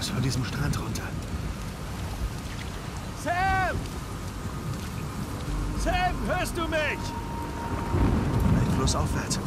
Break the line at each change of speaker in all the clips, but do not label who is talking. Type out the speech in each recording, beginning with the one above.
Muss von diesem Strand runter.
Sam! Sam, hörst du mich?
Ein Fluss aufwärts.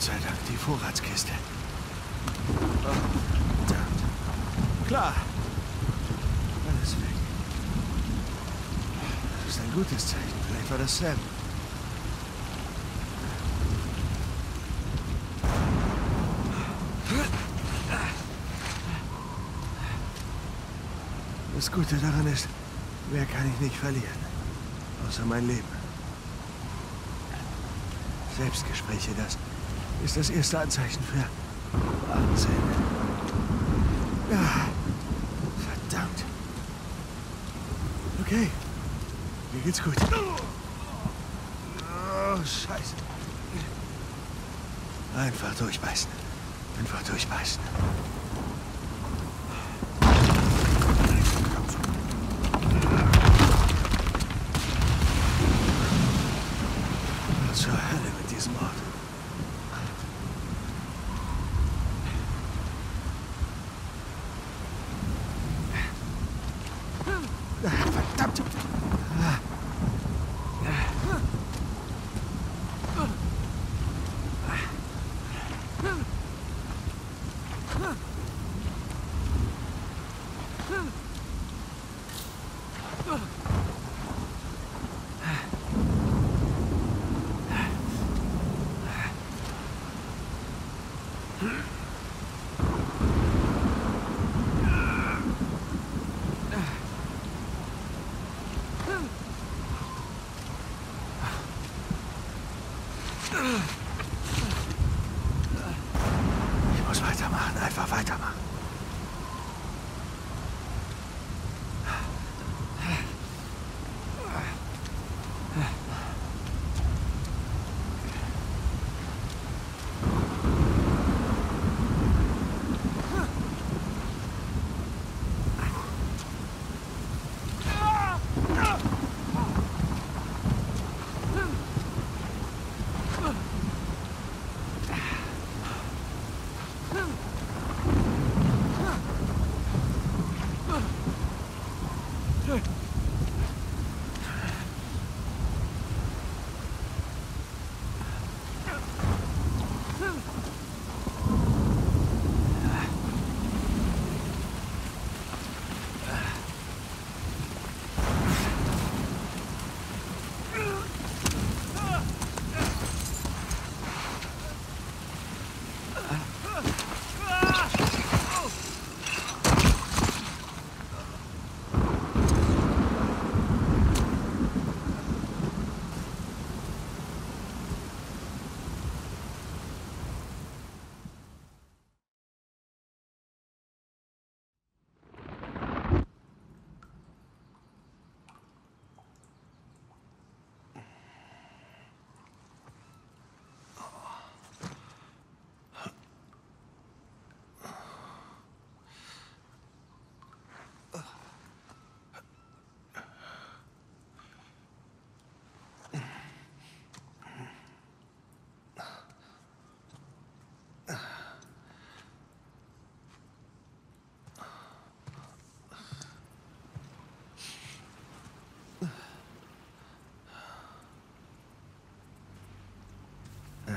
Gott sei Dank, die Vorratskiste. Oh, verdammt. Klar. Alles weg. Das ist ein gutes Zeichen. Vielleicht war das Sam. Das Gute daran ist, mehr kann ich nicht verlieren. Außer mein Leben. Selbstgespräche, das ist das erste Anzeichen für Wahnsinn. Ja, verdammt. Okay, mir geht's gut. Oh, scheiße. Einfach durchbeißen. Einfach durchbeißen.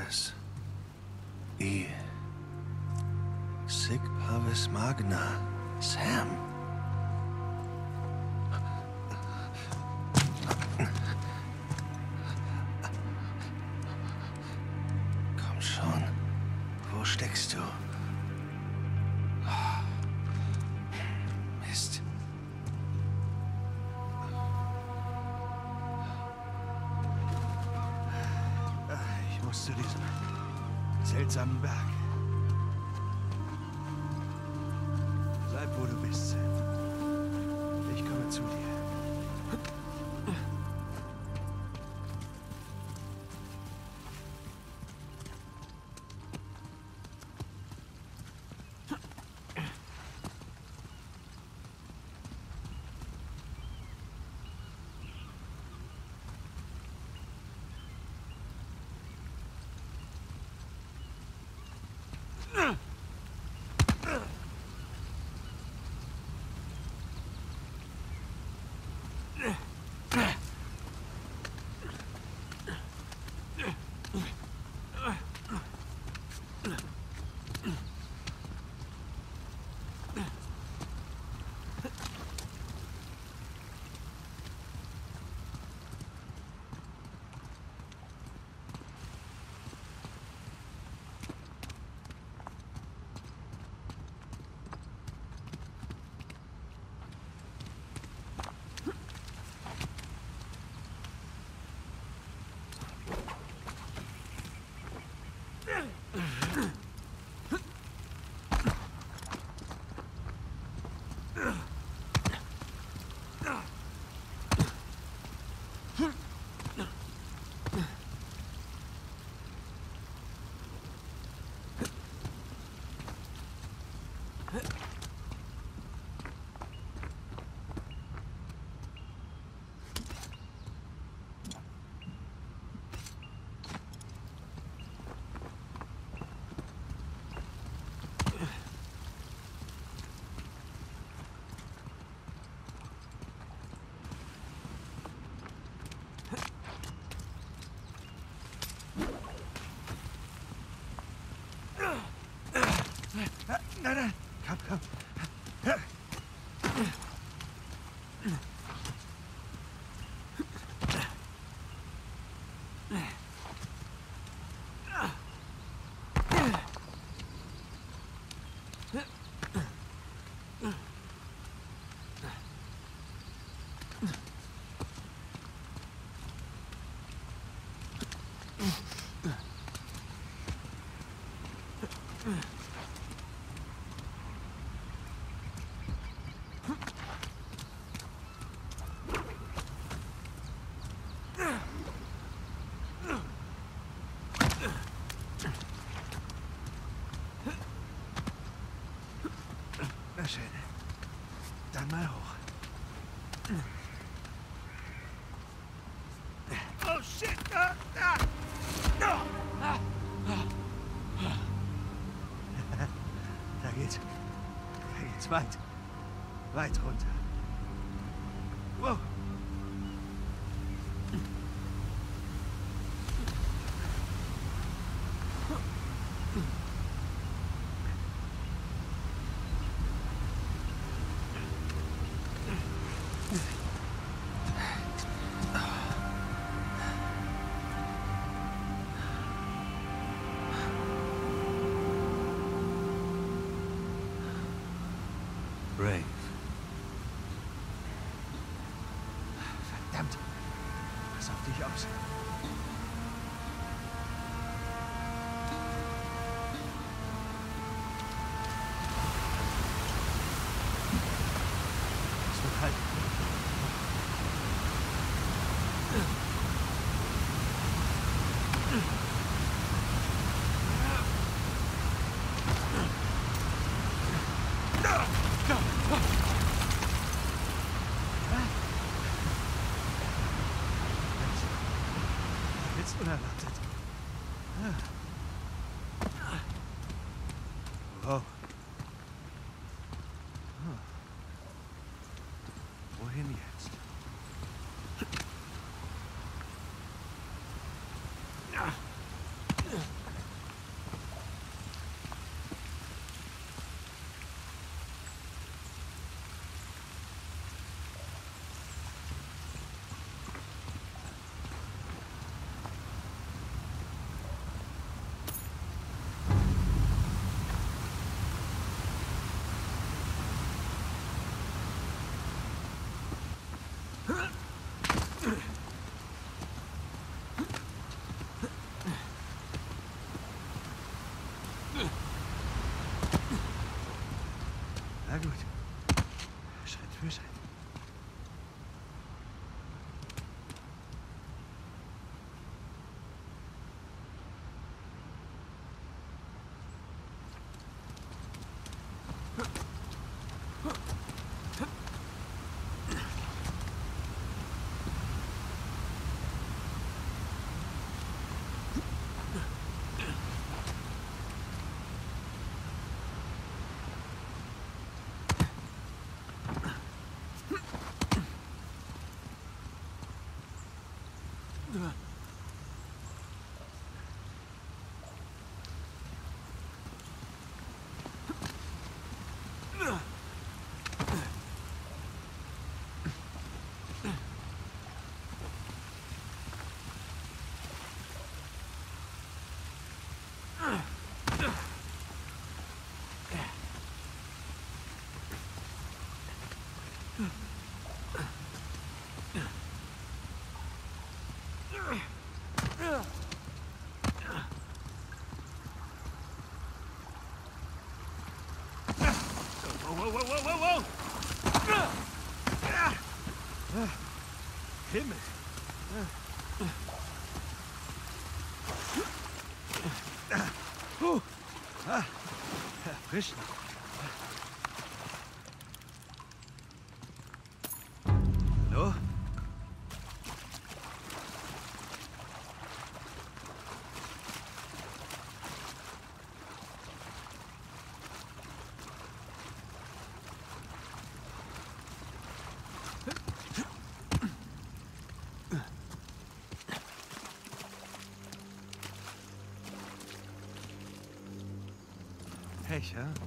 Magnus. E. Sig Pavis Magna. Sam. 拿着 Dann mal hoch.
Oh shit! Ah, ah. Ah.
Da geht's. Da geht's weit. Weit runter. Na gut. Schritt für Schritt. him Yeah.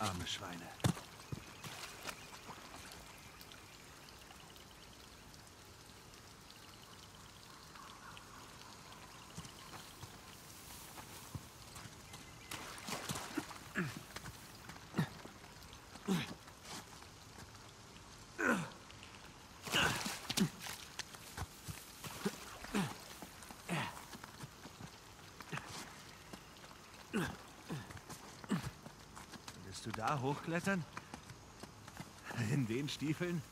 Arme Schweine. Willst du da hochklettern? In den Stiefeln?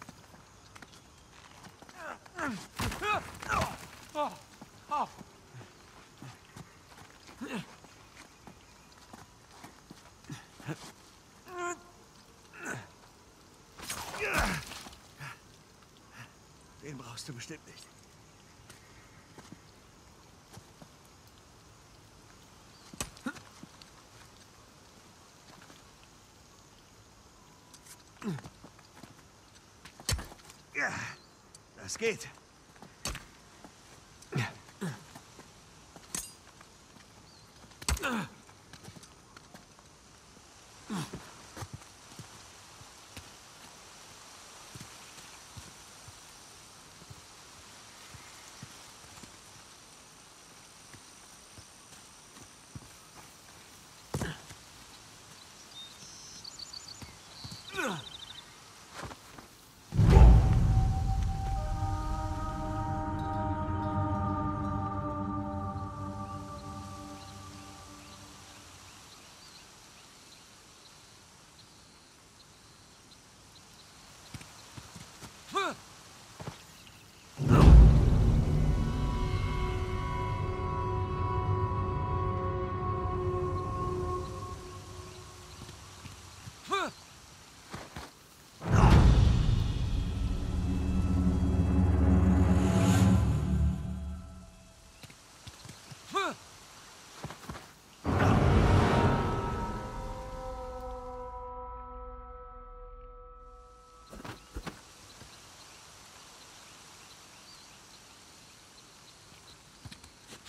Den brauchst du bestimmt nicht. Ja, das geht.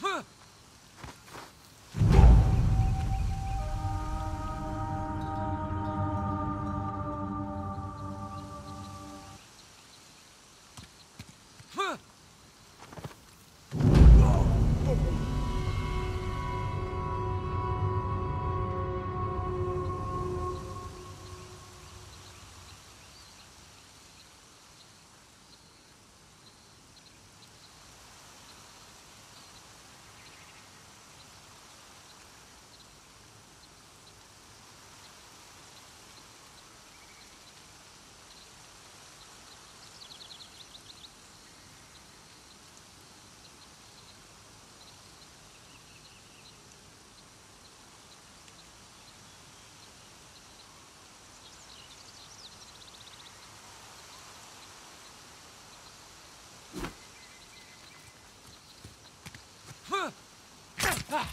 哼 Oh,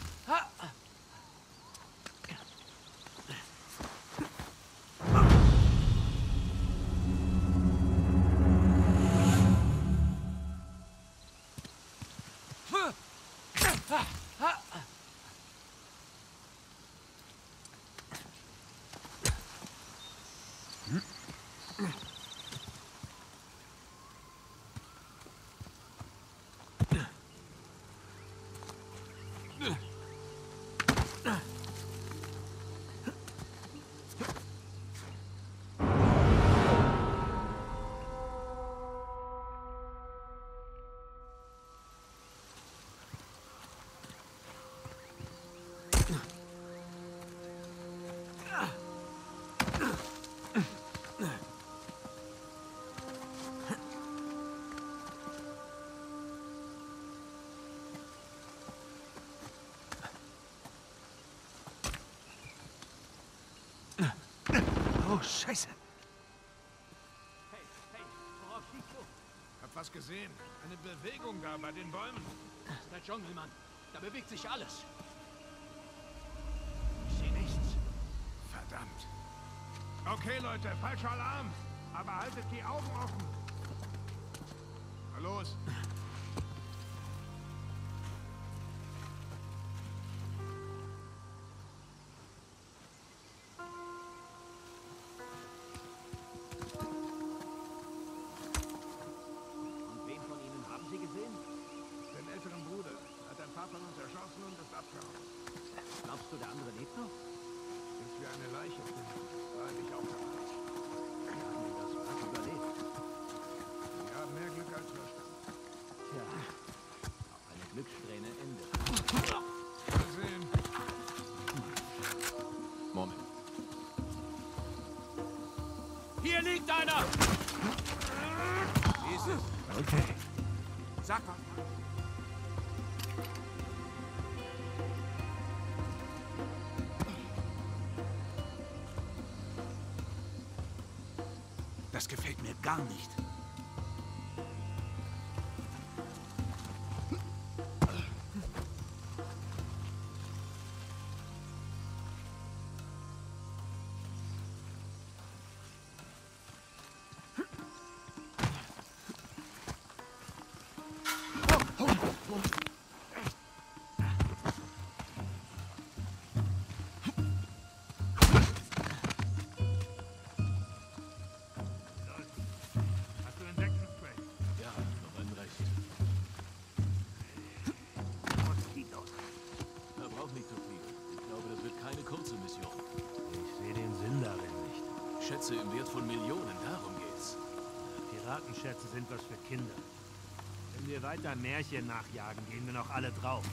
Scheiße.
Hey, hey,
was gesehen. Eine Bewegung da bei den Bäumen.
Das ist der Dschungel, Mann. Da bewegt sich alles. Ich sehe nichts.
Verdammt. Okay, Leute, falscher Alarm. Aber haltet die Augen offen. Na los.
Glückssträhne endet.
Mal.
Moment.
Hier liegt einer!
Okay.
Sag was.
Das gefällt mir gar nicht.
Millionen, darum geht's.
Piratenschätze sind was für Kinder. Wenn wir weiter Märchen nachjagen, gehen wir noch alle drauf.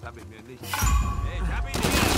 Das habe ich mir nicht. Ich hab ihn hier!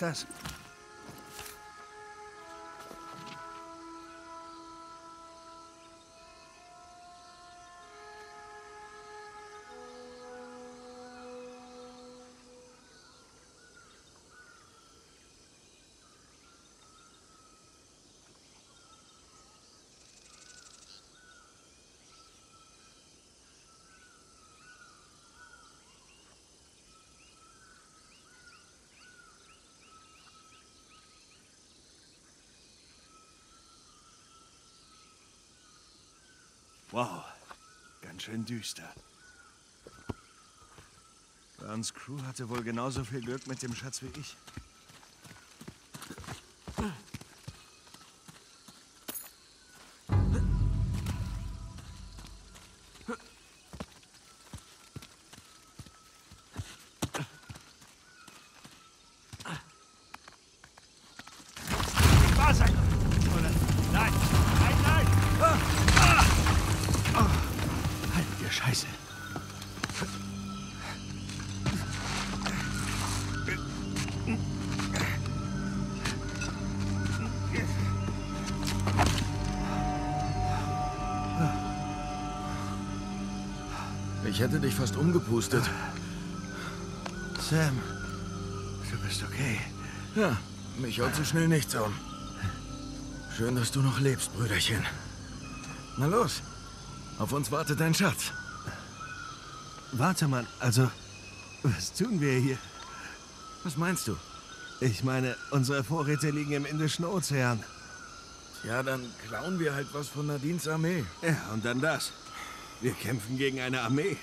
Ah, Wow, ganz schön düster. Burns Crew hatte wohl genauso viel Glück mit dem Schatz wie ich.
Ich hätte dich fast umgepustet.
Sam, du bist okay.
Ja, mich haut so schnell nichts um. Schön, dass du noch lebst, Brüderchen. Na los, auf uns wartet dein Schatz.
Warte mal, also, was tun wir hier?
Was meinst du?
Ich meine, unsere Vorräte liegen im Indischen Ozean.
Ja, dann klauen wir halt was von Nadines Armee.
Ja, und dann das. Wir kämpfen gegen eine Armee.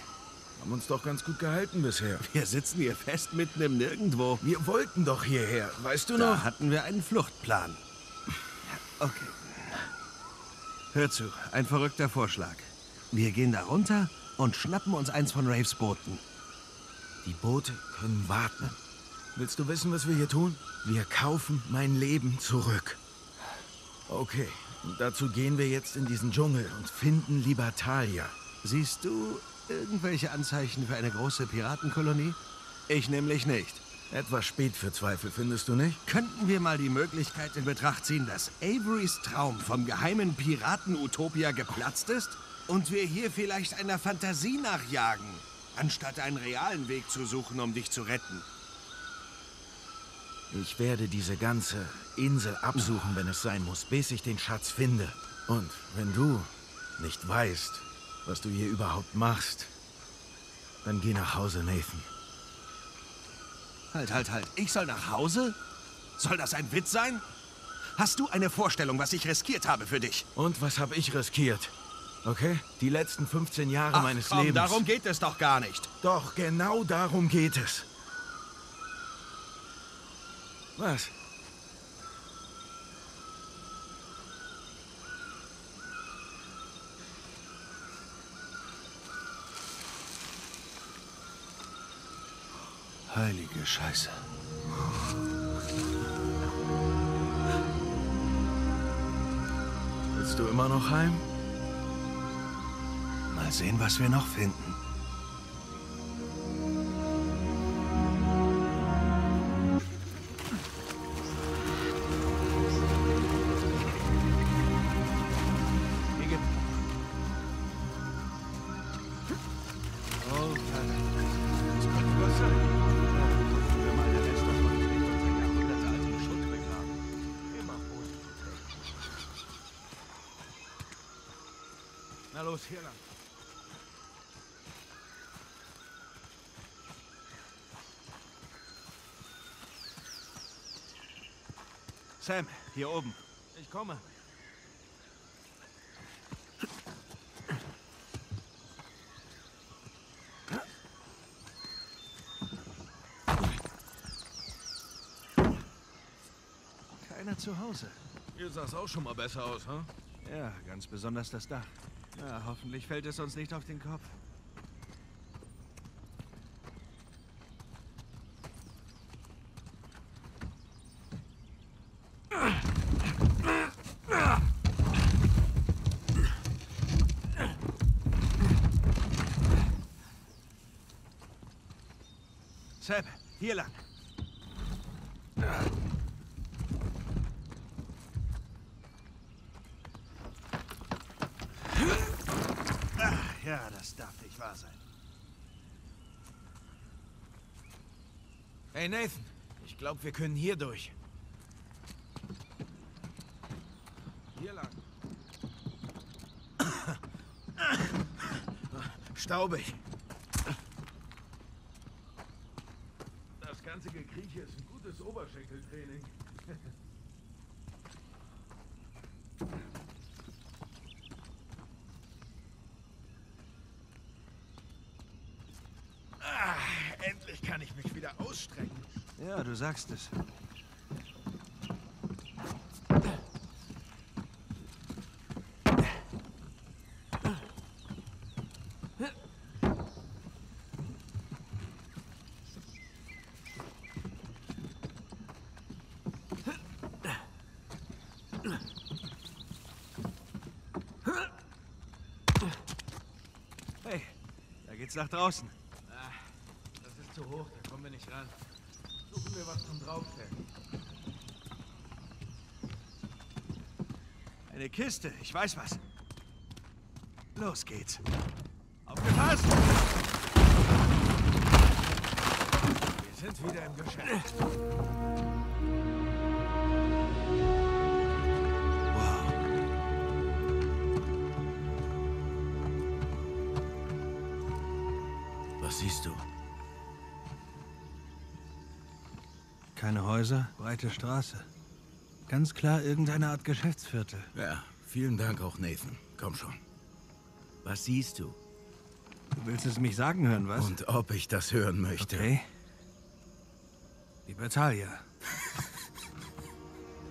Haben uns doch ganz gut gehalten bisher.
Wir sitzen hier fest mitten im Nirgendwo.
Wir wollten doch hierher, weißt du
Da
noch?
hatten wir einen Fluchtplan. Okay. Hör zu, ein verrückter Vorschlag. Wir gehen da runter und schnappen uns eins von Raves Booten.
Die Boote können warten. Willst du wissen, was wir hier tun? Wir kaufen mein Leben zurück. Okay, und dazu gehen wir jetzt in diesen Dschungel und finden Libertalia.
Siehst du irgendwelche Anzeichen für eine große Piratenkolonie? Ich nämlich nicht.
Etwas spät für Zweifel, findest du nicht?
Könnten wir mal die Möglichkeit in Betracht ziehen, dass Averys Traum vom geheimen Piraten-Utopia geplatzt ist und wir hier vielleicht einer Fantasie nachjagen, anstatt einen realen Weg zu suchen, um dich zu retten?
Ich werde diese ganze Insel absuchen, wenn es sein muss, bis ich den Schatz finde. Und wenn du nicht weißt, was du hier überhaupt machst, dann geh nach Hause, Nathan.
Halt, halt, halt. Ich soll nach Hause? Soll das ein Witz sein? Hast du eine Vorstellung, was ich riskiert habe für dich?
Und was habe ich riskiert? Okay? Die letzten 15 Jahre
Ach,
meines
komm,
Lebens.
darum geht es doch gar nicht.
Doch, genau darum geht es. Was?
Heilige Scheiße.
Willst du immer noch heim?
Mal sehen, was wir noch finden. Sam, hier oben.
Ich komme.
Keiner zu Hause.
Hier sah es auch schon mal besser aus, hm?
Ja, ganz besonders das Dach. Na, hoffentlich fällt es uns nicht auf den Kopf. Hier lang. Ja, das darf nicht wahr sein.
Hey Nathan, ich glaube, wir können hier durch. Hier lang. Staubig.
Das ganze Gekrieche ist ein gutes Oberschenkeltraining.
Ah, endlich kann ich mich wieder ausstrecken.
Ja, du sagst es. Hey, da geht's nach draußen.
Das ist zu hoch, da kommen wir nicht ran. Suchen wir was zum Draufstellen.
Eine Kiste, ich weiß was. Los geht's. Aufgepasst!
Wir sind wieder im Geschäft.
Keine Häuser, breite Straße. Ganz klar irgendeine Art Geschäftsviertel.
Ja, vielen Dank auch, Nathan. Komm schon. Was siehst du?
Du willst es mich sagen hören, was?
Und ob ich das hören möchte?
okay. Libertalia.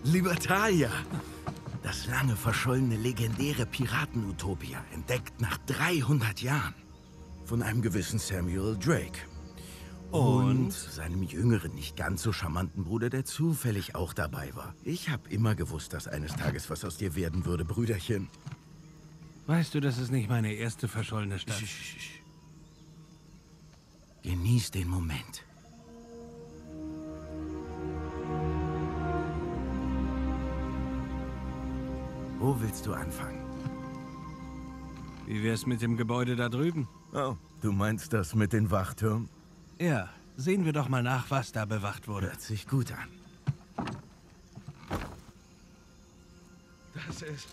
Libertalia! Das lange verschollene legendäre Piraten-Utopia, entdeckt nach 300 Jahren. Von einem gewissen Samuel Drake. Und seinem jüngeren, nicht ganz so charmanten Bruder, der zufällig auch dabei war. Ich habe immer gewusst, dass eines Tages was aus dir werden würde, Brüderchen.
Weißt du, das ist nicht meine erste verschollene Stadt.
Genieß den Moment. Wo willst du anfangen?
Wie wär's mit dem Gebäude da drüben?
Oh, du meinst das mit den Wachtürmen?
Ja, sehen wir doch mal nach, was da bewacht wurde.
Hört sich gut an. Das ist